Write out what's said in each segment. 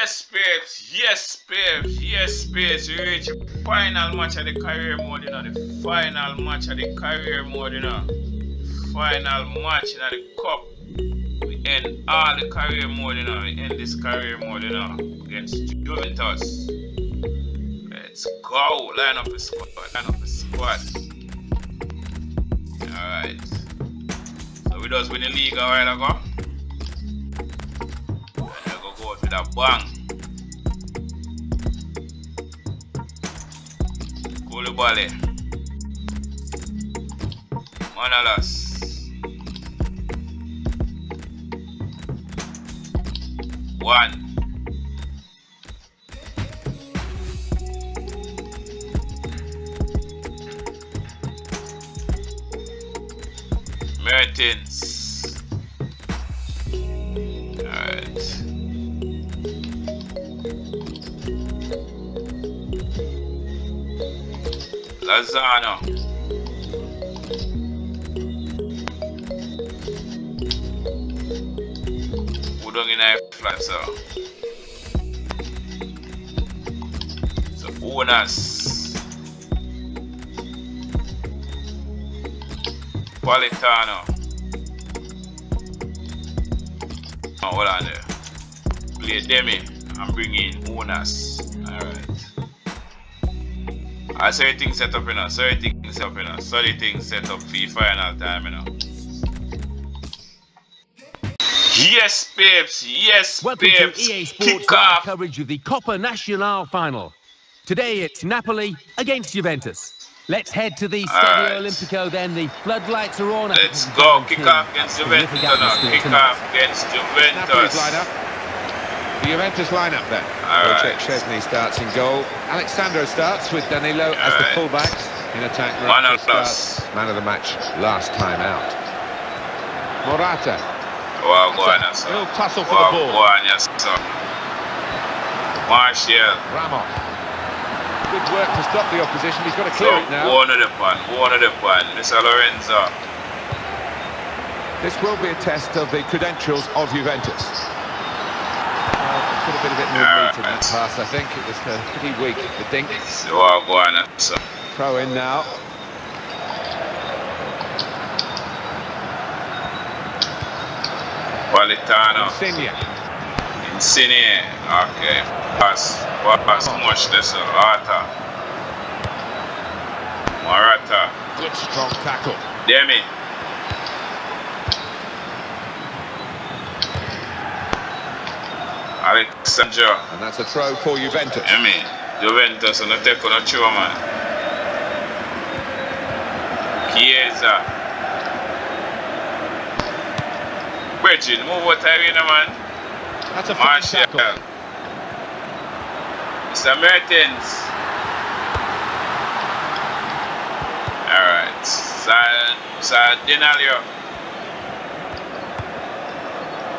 Yes, babes. Yes, babes. Yes, babes. We reach the final match of the career mode, you know. The final match of the career mode, you know. Final match in the cup. We end all the career mode, you know. We end this career mode, you know. Against Juventus. Let's go. Line up the squad. Line up the squad. Alright. So we just win the league a while ago. And we go go with a bang. Koulibaly. Manolas. One. Mertens. Lozano. Udon in a flat, so. So, Ounas. Politano. Oh, hold on there. Play Demme and bring in Ounas. Alright. I saw things set up, you know. Saw things set up, you know. Saw the things set up for the final time, you know. Yes, babes. Yes, Welcome babes. to EA Sports Kick off. coverage of the Coppa Nazionale final. Today it's Napoli against Juventus. Let's head to the Stadio Alright. Olimpico then. The floodlights are on. Let's go. Kick off against Juventus. No, kick off against Juventus. The Juventus lineup then. All Wojciech right. Szczesny starts in goal. Alex Sandro starts with Danilo as the fullback. In attack, Manolas. Rafa starts man of the match last time out. Morata. Wow, yes. Little tussle for Wow, the ball. on. Martial. Ramos. Good work to stop the opposition. He's got to So, clear it now. one of the pan, one of the pan. Mr. Lorenzo. This will be a test of the credentials of Juventus. Could have been a bit more meat in that pass, I think. It was uh, pretty weak, the dink. So, wow, go on, yes, sir. Throw in now. Politano. Insigne. Insigne. Okay. Pass. Pass. Much less. Arta. Morata. Good strong tackle. Demme. Alex Sandro. And that's a throw for Juventus. Demme. Juventus on the take on a man. Chiesa. Bridget, move what arena, man. That's a fine Martial. Mr. Mertens. Alright. Sal Sardinalio.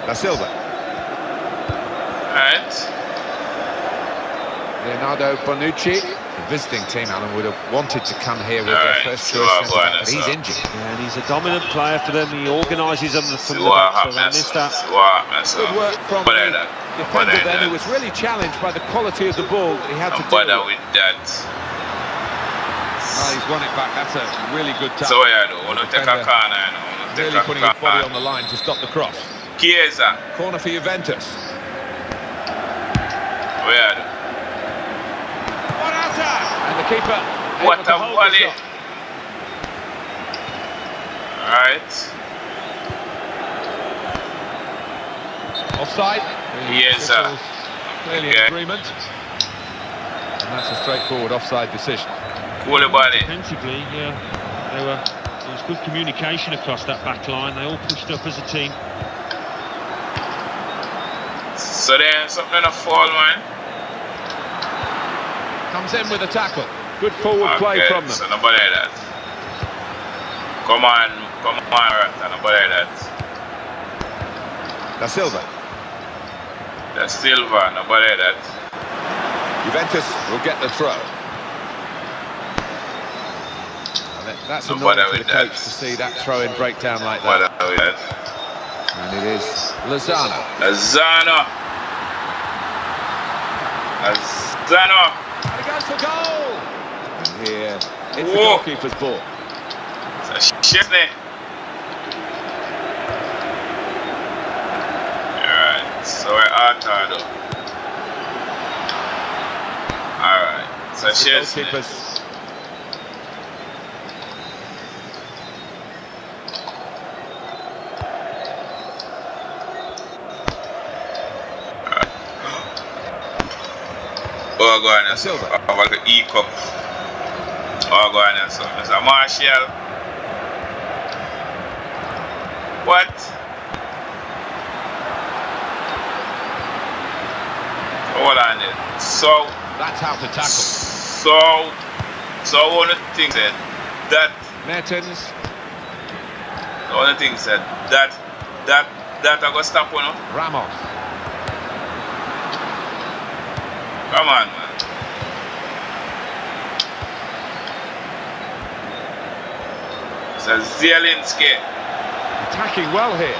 Da Silva. Alright. Leonardo Bonucci. The visiting team, Alan, would have wanted to come here with Alright, their first choice I'm centre but he's so. injured. And he's a dominant player for them. He organises them from See the back, so they missed that. See. Good work from But the that. defender But then, who was really challenged by the quality of the ball that he had to I'm deal with. with that. Oh, he's won it back. That's a really good So tackle. what you do? Wanna take a corner, you know? Wanna take Really a putting his body on the line to stop the cross. Chiesa. Corner for Juventus. What? Morata! And the keeper What a volley. Alright. Offside. Yes, sir. Officials Clearly Okay. in agreement. And that's a straightforward offside decision. Koulibaly. Defensively, yeah, they were, there was good communication across that back line. They all pushed up as a team. So then something in a fall, man. Comes in with a tackle. Good forward play from them. So nobody that. Come on, come on, Rata, nobody that. Da Silva. That's Silva, nobody that. Juventus will get the throw. That's No annoying for the with that. coach to see that throw in break down like Nobody that. with that. And it is Lozano. Lozano. Lozano. And he goes for goal. And here, it's the Whoa. goalkeeper's ball. Szczęsny. Alright, so we're out though. Alright, so The Oh, go on. Oh, like an E cup. Oh, go on, so. Mr. Marshall. What? Hold on there. So, That's how to tackle. so, so one of the things said that, Mertens. one of the things said that, that, that I go stop one. oh. Ramos. Come on, man. a Zielinski. Attacking well here.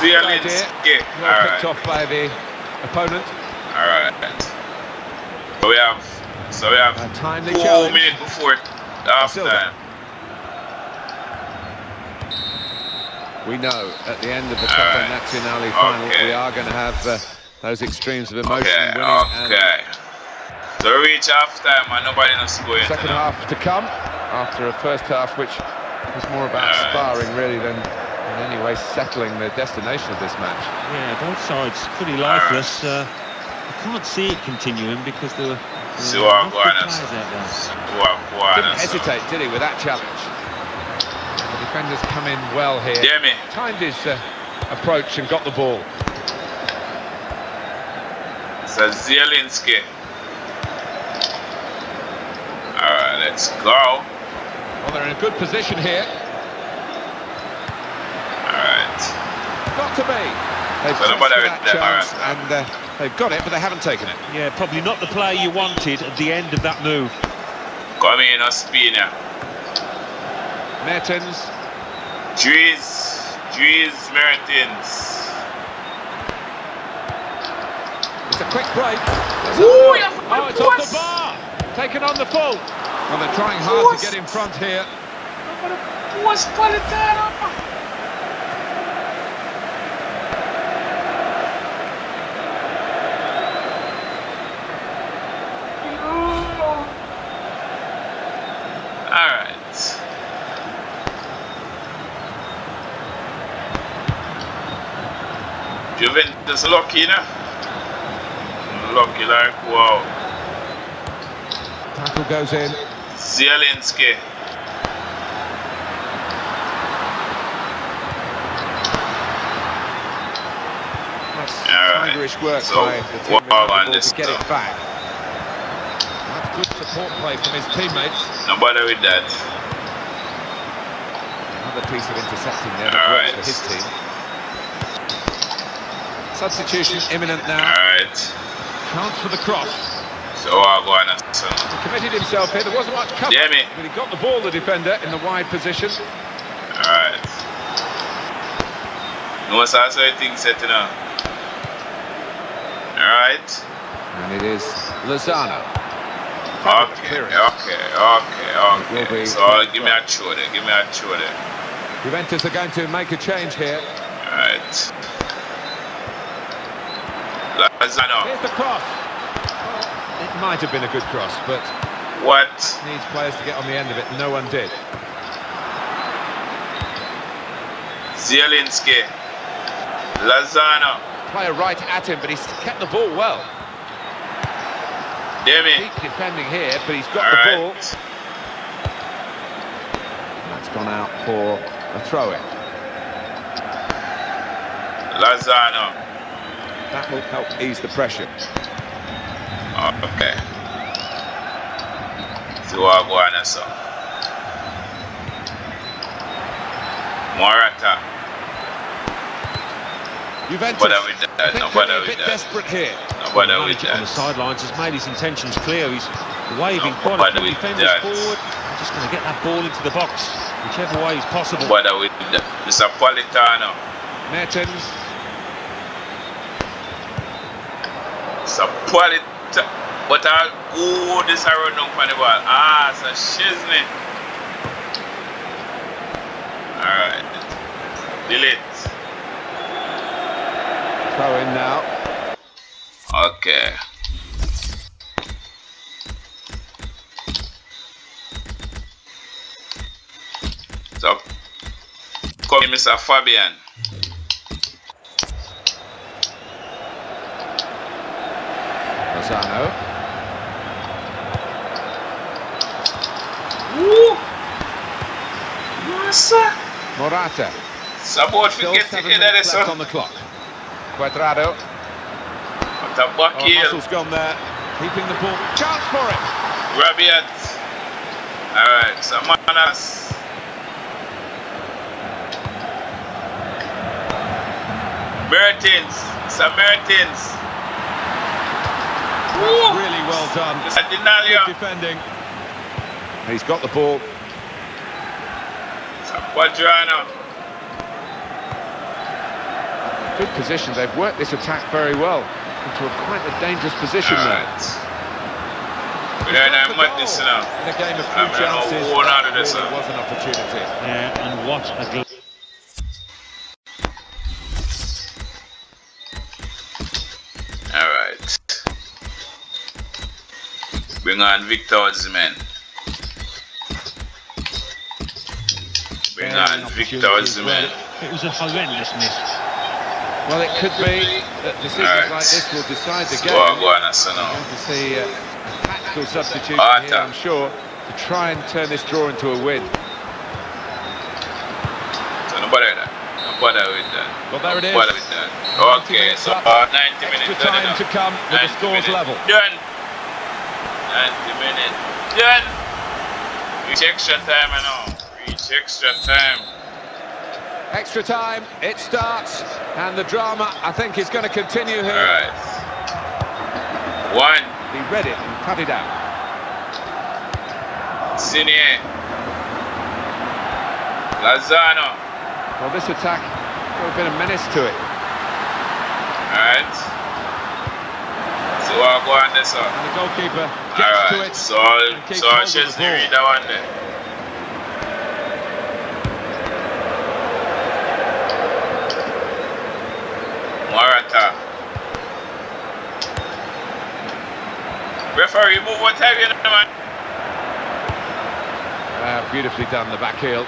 Good idea. Zielinski. Well All picked right. off by the opponent. All right. So we have, so we have A timely four challenge. minutes before half time. We know at the end of the All Coppa right. Nazionale final Okay. we are going to have uh, those extremes of emotion Okay, winning and okay. So we reach half time and nobody knows scoring. second half to come after a first half which was more about All right. sparring really than in any way settling the destination of this match. Yeah, both sides pretty lifeless. Uh, I can't see it continuing because there were, there See were what enough I'm good going players out there. What, what, Didn't hesitate, did he, with that challenge? The defenders come in well here. Hear me? Timed his uh, approach and got the ball. So Zielinski. Alright, let's go. Well, they're in a good position here. Alright. Got to be. They've So pressed nobody for with that them, chance alright. and uh, they've got it, but they haven't taken it. Yeah, probably not the player you wanted at the end of that move. Come in, Ospina. Mertens, Dries. Dries Mertens. it's a quick break. Ooh, yeah, oh, it's off the bar. Taken on the full. Well, they're trying hard to get in front here. What's Politano? Alright. Juventus lucky, na? Lucky like wow. Tackle goes in. Zielinski. Tigerish work So, by the team what with the on this to get it back. That's good support play from his teammates. No bother with that. Another piece of intercepting there that Alright. works for his team. Substitution imminent now. Alright. Chance for the cross. So on and so. He committed himself here. There wasn't much cover. Yeah, me. But he got the ball, the defender, in the wide position. Alright. No so that's how things set now. Alright. And it is Lozano. Okay, okay, okay, okay. So quite give me a throw there, give me a throw there. Juventus are going to make a change here. Alright. Lozano. Here's the cross. Well, it might have been a good cross, but What? needs players to get on the end of it. No one did. Zielinski. Lozano. Player right at him, but he's kept the ball well. Demme. Deep defending here, but he's got the ball. That's gone out for a throw-in. Lozano. That will help ease the pressure. Okay. So I'll go on so. Morata. Juventus, with I that, think, no could be bother a bit that. desperate here. No bother The with manager on the sidelines has made his intentions clear. He's waving No quite a few defenders that. forward. Just going to get that ball into the box, whichever way is possible. No bother with that. Mr. Politano. Mertens, So pull it. But I oh this I run down for the ball. Ah, so Szczęsny. Alright. Delete. Throw in now. Okay. So, come in, Mr. Fabian. Lozano. Nossa! Morata. Support Still forget to get that on the clock. Cuadrado. What a buck Oh, heel. muscle's gone there. Keeping the ball. Chance for it. Rabiot. Alright, so Manas. Mertens. Some Mertens. Woo! Really well done. Mr. Good defending. He's got the ball. Some Cuadrado. Good position. They've worked this attack very well into a quite a dangerous position there. Alright. We don't know The this now. In a game of I few mean, chances, one out of this, really was an opportunity. Yeah, and what a Bring on Victor Osimhen. Bring on Victor Osimhen. It was a horrendous miss. Well, it could be that decisions Alright. like this will decide the So game. I go on as We're now. going to see uh, a tactical substitution Arta. here, I'm sure, to try and turn this draw into a win. So no bother that. No bother with that. Well, there it no with that. Okay, so up. uh, 90 minutes Extra time to come with the 90 scores minutes level. Done. 90 minutes done. Reach extra time now. Reach extra time. Extra time, it starts, and the drama, I think, is going to continue here. Alright. One. He read it and cut it out. Sinier. Lozano. Well, this attack got a bit of menace to it. Alright. So I'll go on this one. And the goalkeeper Alright. So I'll, so hold the read that one there. Morata. Referee, move what have you done, man? Uh, beautifully done, the back heel.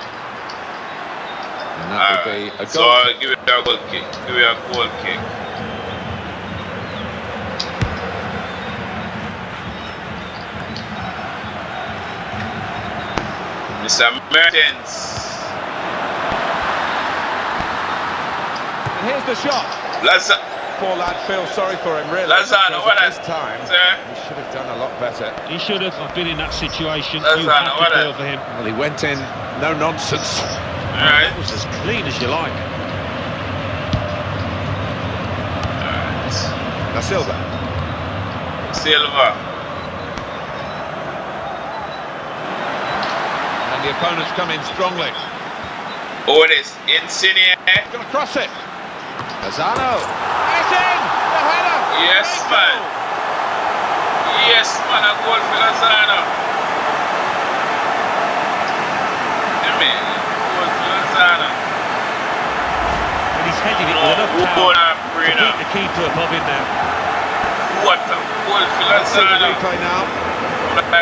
And that will be Alright. a So. I'll give it a goal kick. Give it a goal kick. Mr. Mertens. And here's the shot. Laza Poor lad feels sorry for him, really. Lozano, what at a- this time, sir. he should have done a lot better. He should have been in that situation. That's you not- have what to a- feel for him. Well, he went in, no nonsense. Alright. It was as clean as you like. Alright. Da Silva. Silva. The opponents come in strongly. Oh, it is Insigne. Going to cross it. Lozano. It's in! The header! Yes, Great man. goal. Yes, man. A goal for Lozano. Yeah, man. Goal for Lozano. And he's headed it with oh, enough Who power gonna to keep the keeper above him now. What a goal for Let's see the replay now.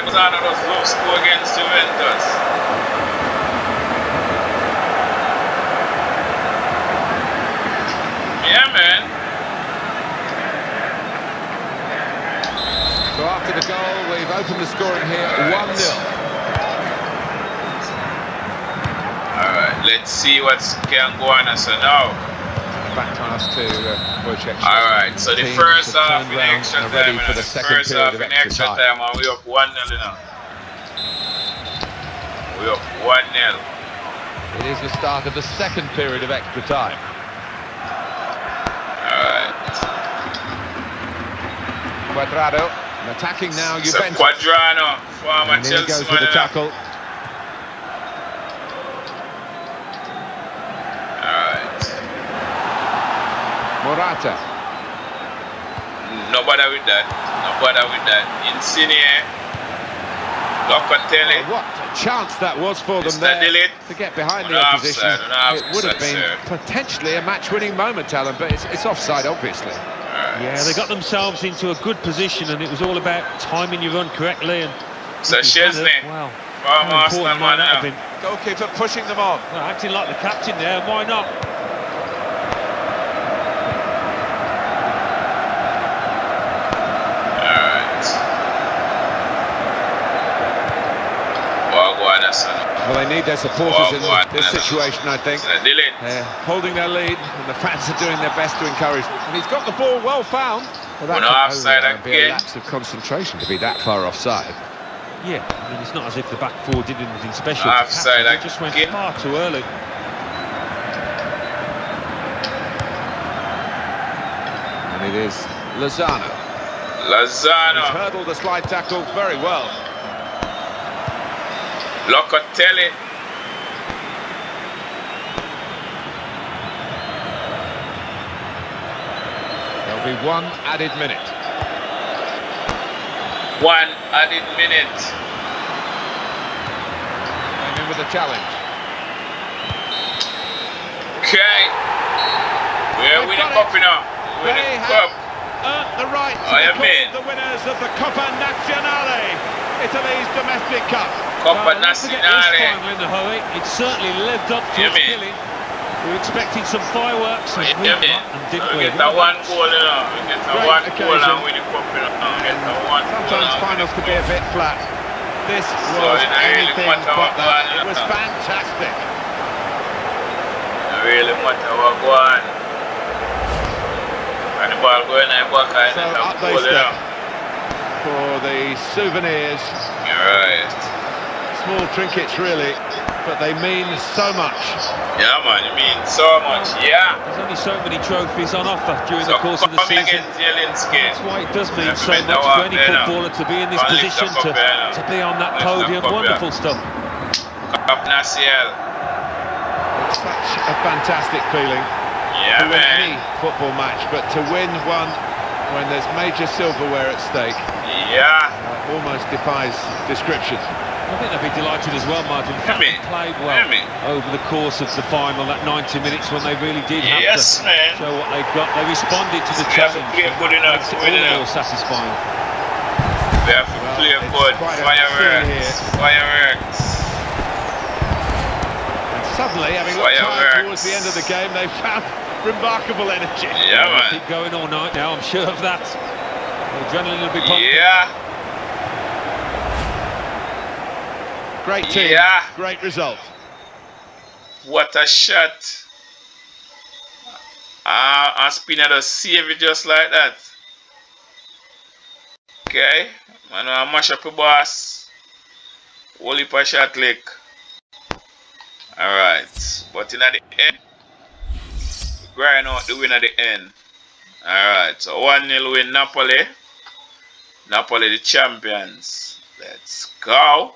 Love score against Juventus. Yeah, man. So after the goal, we've opened the scoring here, 1-0. Alright, let's see what's going on so now. Back pass to uh. Alright, so the first half in extra and are ready time. for and the first half of in extra time. and we up 1 0 now. We up 1 0. It is the start of the second period of extra time. Alright. Cuadrado, and attacking now So Juventus. Cuadrado, former and in he Chelsea goes with the tackle. Alright. Morata. No bother with that. No bother with that. Insigne. Locatelli. Oh, what a chance that was for them Mr. there De Ligt. to get behind On the the opposition. offside, It would have been sir. potentially a match-winning moment, Alan, but it's, it's offside, obviously. Alright. Yeah, they got themselves into a good position, and it was all about timing your run correctly. And So if you did Szczęsny. it, Wow. From How Arsenal important might man that have been? Goalkeeper pushing them on. Well, acting like the captain there, why not? Alright. Well, go on, son. Well, they need their supporters Oh, in this situation, I think. They're holding their lead, and the fans are doing their best to encourage them. And he's got the ball well found. Well, Well, could offside only, uh, be a lapse of concentration to be that far offside. Yeah, I mean, it's not as if the back four did anything special. Offside captain, They just went again. far too early. And it is Lozano. Lozano. He's Lozano. hurdled the slide tackle very well. Locatelli. There'll be one added minute. One added minute. Going in with the challenge. Okay. We're They've winning cup now. We're winning cup. Earned the right to I be am in. the winners of the Coppa Nazionale, Italy's domestic cup. Coppa Well, not to get this Nazionale. in a hurry. It certainly lived up to Yeah, its billing. We were expecting some fireworks, and we Yeah, and didn't We we? get a one goal now. We get a one goal and win the cup now. We get a one Sometimes finals could be a bit flat. This was really anything but that. It was uh, fantastic. Really matter what go on. And the ball going and So it's a up they goal step for the souvenirs. You're right. Small trinkets, really, but they mean so much. Yeah, man. It means so much. Yeah. There's only so many trophies on offer during So the course of the season. That's why it does mean so much for any now. footballer to be in this position, to, now. to be on that podium. Wonderful stuff. Cup Naciel. Such a fantastic feeling Yeah, to win man. any football match, but to win one when there's major silverware at stake Yeah. uh, almost defies description. I think they'd be delighted as well, Martin. In they played well Hear me. over the course of the final, that 90 minutes when they really did have Yes, to man. show what they've got. They responded to the We challenge. play and good enough makes to win all enough. more satisfying. We have Well, play it's good. Fireworks. Fireworks. And suddenly, having looked tired Fireworks. towards the end of the game, they found remarkable energy. Yeah, man. Keep going all night now, I'm sure of that. The adrenaline will be pumping. Yeah. Great team, Yeah. great result. What a shot. Ah, uh, Spinner does save it just like that. Okay. Man, I mash up the boss. Only for shot lick. Alright. But in at the end, grind out the win at the end. Alright. So 1 0 win Napoli. Napoli the champions. Let's go.